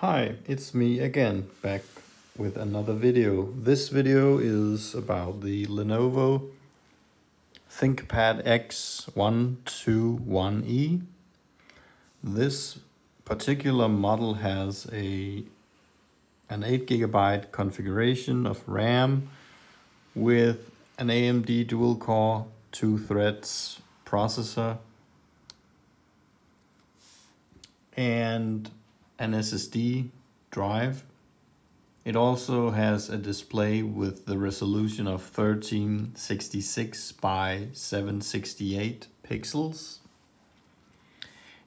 Hi, it's me again, back with another video. This video is about the Lenovo ThinkPad X121E. This particular model has a an 8 gigabyte configuration of RAM with an AMD dual core, two threads processor and an SSD drive. It also has a display with the resolution of 1366 by 768 pixels.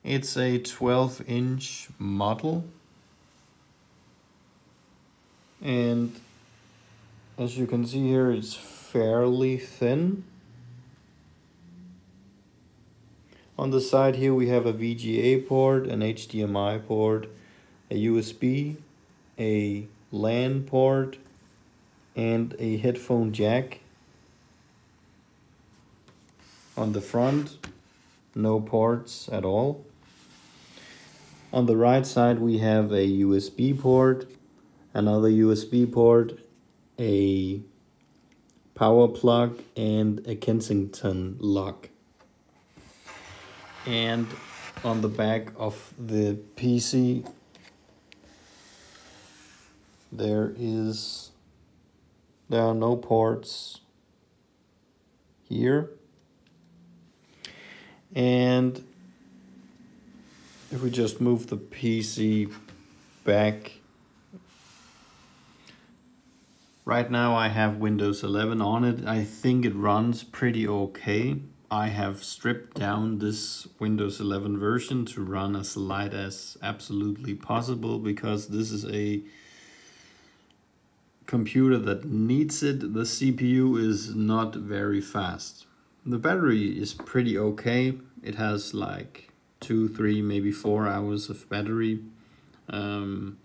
It's a 12 inch model and as you can see here it's fairly thin. On the side here we have a VGA port, an HDMI port, a USB, a LAN port, and a headphone jack. On the front, no ports at all. On the right side we have a USB port, another USB port, a power plug and a Kensington lock and on the back of the PC there is there are no ports here. And if we just move the PC back. Right now I have Windows 11 on it. I think it runs pretty okay. I have stripped down this Windows 11 version to run as light as absolutely possible because this is a computer that needs it. The CPU is not very fast. The battery is pretty okay. It has like two, three, maybe four hours of battery. Um,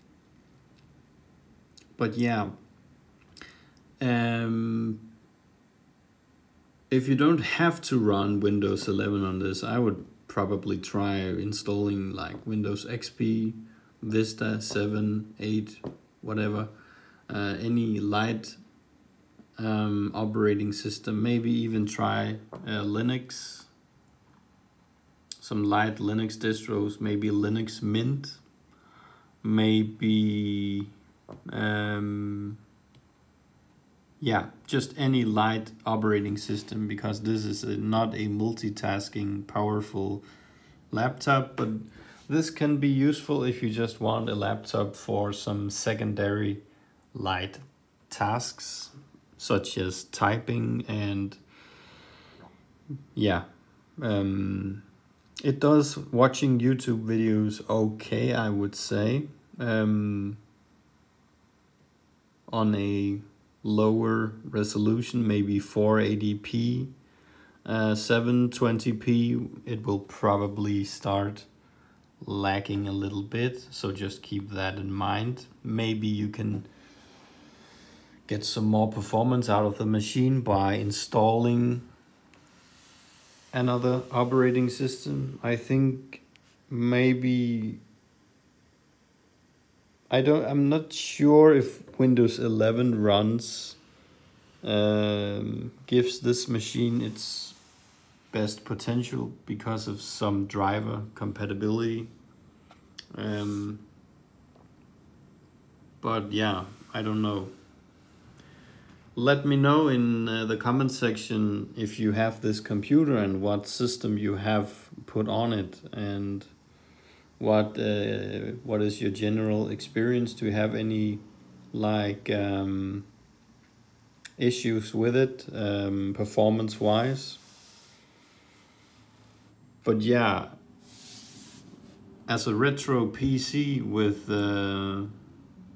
but yeah, um, if you don't have to run Windows 11 on this, I would probably try installing like Windows XP, Vista 7, 8, whatever, uh, any light um, operating system, maybe even try uh, Linux, some light Linux distros, maybe Linux Mint, maybe um, yeah, just any light operating system because this is a, not a multitasking powerful laptop, but this can be useful if you just want a laptop for some secondary light tasks such as typing and yeah um, it does watching YouTube videos okay I would say um, on a lower resolution, maybe 480p, uh, 720p, it will probably start lacking a little bit. So just keep that in mind. Maybe you can get some more performance out of the machine by installing another operating system. I think maybe I don't I'm not sure if Windows 11 runs um, gives this machine its best potential because of some driver compatibility. Um, but yeah, I don't know. Let me know in uh, the comment section if you have this computer and what system you have put on it and what uh, what is your general experience? Do you have any like um, issues with it um, performance wise. But yeah, as a retro PC with uh,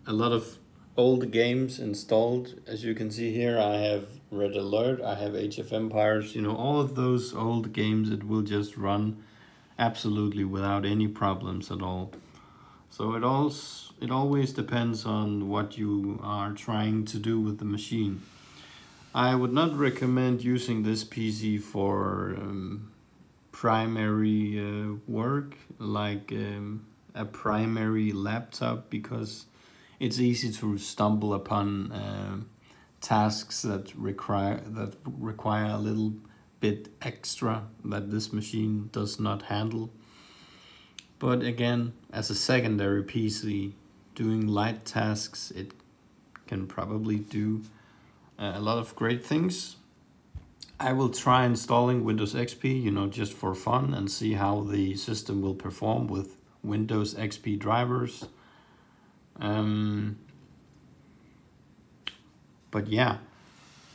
a lot of old games installed, as you can see here, I have Red Alert, I have Age of Empires, you know, all of those old games, it will just run absolutely without any problems at all. So it also it always depends on what you are trying to do with the machine. I would not recommend using this PC for um, primary uh, work like um, a primary laptop because it's easy to stumble upon uh, tasks that require that require a little bit extra that this machine does not handle. But again, as a secondary PC, doing light tasks, it can probably do uh, a lot of great things. I will try installing Windows XP, you know, just for fun and see how the system will perform with Windows XP drivers. Um, but yeah,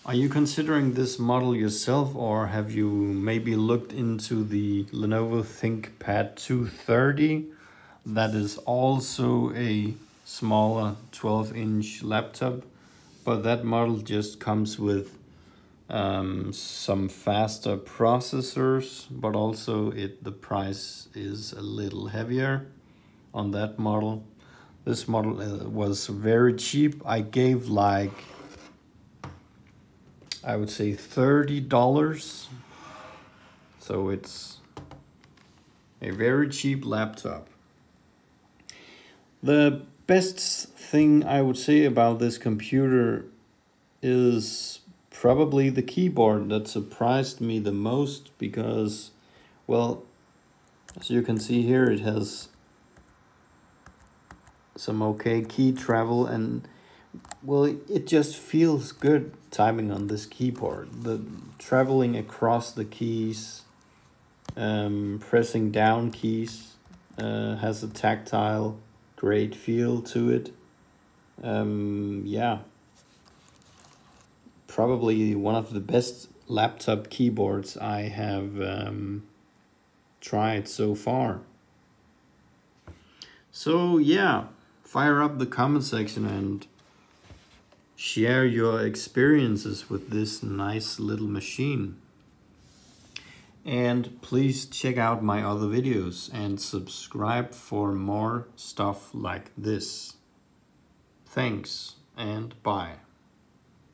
are you considering this model yourself or have you maybe looked into the Lenovo ThinkPad 230? That is also a smaller 12 inch laptop, but that model just comes with um, some faster processors, but also it the price is a little heavier on that model. This model uh, was very cheap. I gave like, I would say $30. So it's a very cheap laptop. The best thing I would say about this computer is probably the keyboard that surprised me the most because, well, as you can see here, it has some okay key travel and well it just feels good timing on this keyboard. The traveling across the keys um, pressing down keys uh, has a tactile great feel to it. Um, yeah. Probably one of the best laptop keyboards I have um, tried so far. So yeah, fire up the comment section and share your experiences with this nice little machine. And please check out my other videos and subscribe for more stuff like this. Thanks and bye.